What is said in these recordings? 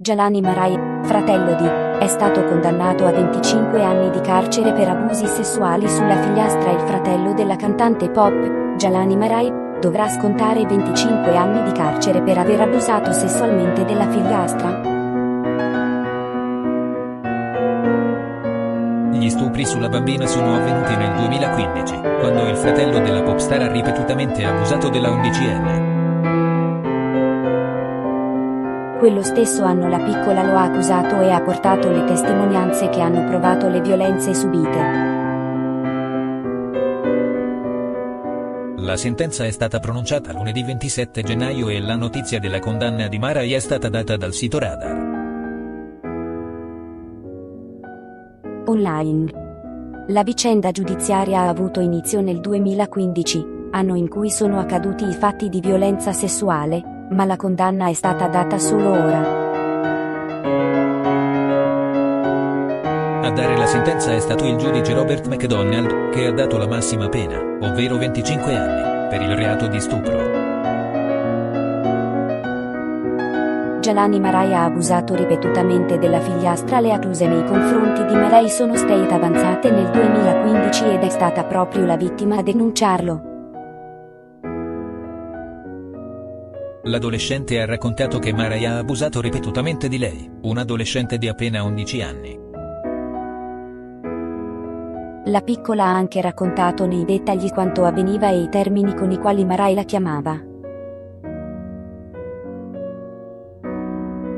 Jalani Marai, fratello di, è stato condannato a 25 anni di carcere per abusi sessuali sulla figliastra. Il fratello della cantante pop, Jalani Marai, dovrà scontare 25 anni di carcere per aver abusato sessualmente della figliastra. Gli stupri sulla bambina sono avvenuti nel 2015, quando il fratello della popstar ha ripetutamente abusato della undicenne. Quello stesso anno la piccola lo ha accusato e ha portato le testimonianze che hanno provato le violenze subite. La sentenza è stata pronunciata lunedì 27 gennaio e la notizia della condanna di Marai è stata data dal sito Radar. Online. La vicenda giudiziaria ha avuto inizio nel 2015, anno in cui sono accaduti i fatti di violenza sessuale, ma la condanna è stata data solo ora. A dare la sentenza è stato il giudice Robert McDonald, che ha dato la massima pena, ovvero 25 anni, per il reato di stupro. Jalani Marai ha abusato ripetutamente della figliastra. Le accuse nei confronti di Marai sono state avanzate nel 2015 ed è stata proprio la vittima a denunciarlo. L'adolescente ha raccontato che Marai ha abusato ripetutamente di lei, un adolescente di appena 11 anni. La piccola ha anche raccontato nei dettagli quanto avveniva e i termini con i quali Marai la chiamava.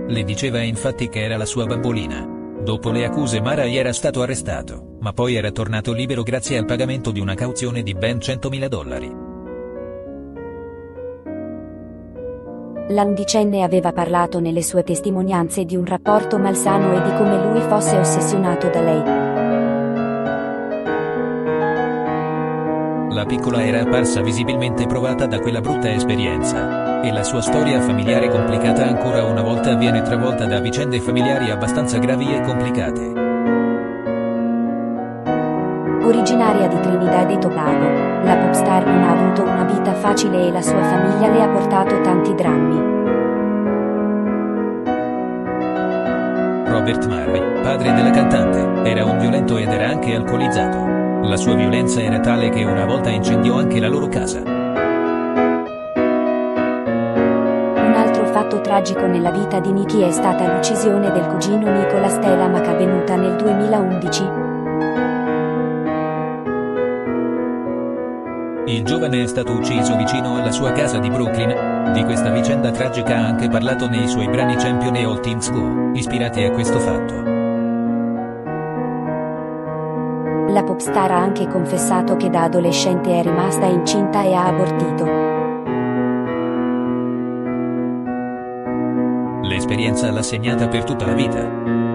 Le diceva infatti che era la sua bambolina. Dopo le accuse Marai era stato arrestato, ma poi era tornato libero grazie al pagamento di una cauzione di ben 100.000 dollari. La undicenne aveva parlato nelle sue testimonianze di un rapporto malsano e di come lui fosse ossessionato da lei. La piccola era apparsa visibilmente provata da quella brutta esperienza. E la sua storia familiare complicata ancora una volta viene travolta da vicende familiari abbastanza gravi e complicate. Originaria di Trinidad e Tobago, la popstar non ha avuto una vita facile e la sua famiglia le ha portato tanti drammi. Robert Murray, padre della cantante, era un violento ed era anche alcolizzato. La sua violenza era tale che una volta incendiò anche la loro casa. Un altro fatto tragico nella vita di Nicky è stata l'uccisione del cugino Nicola Stella avvenuta nel 2011. Il giovane è stato ucciso vicino alla sua casa di Brooklyn. Di questa vicenda tragica ha anche parlato nei suoi brani Champion e All Things Go, ispirati a questo fatto. La popstar ha anche confessato che da adolescente è rimasta incinta e ha abortito. L'esperienza l'ha segnata per tutta la vita.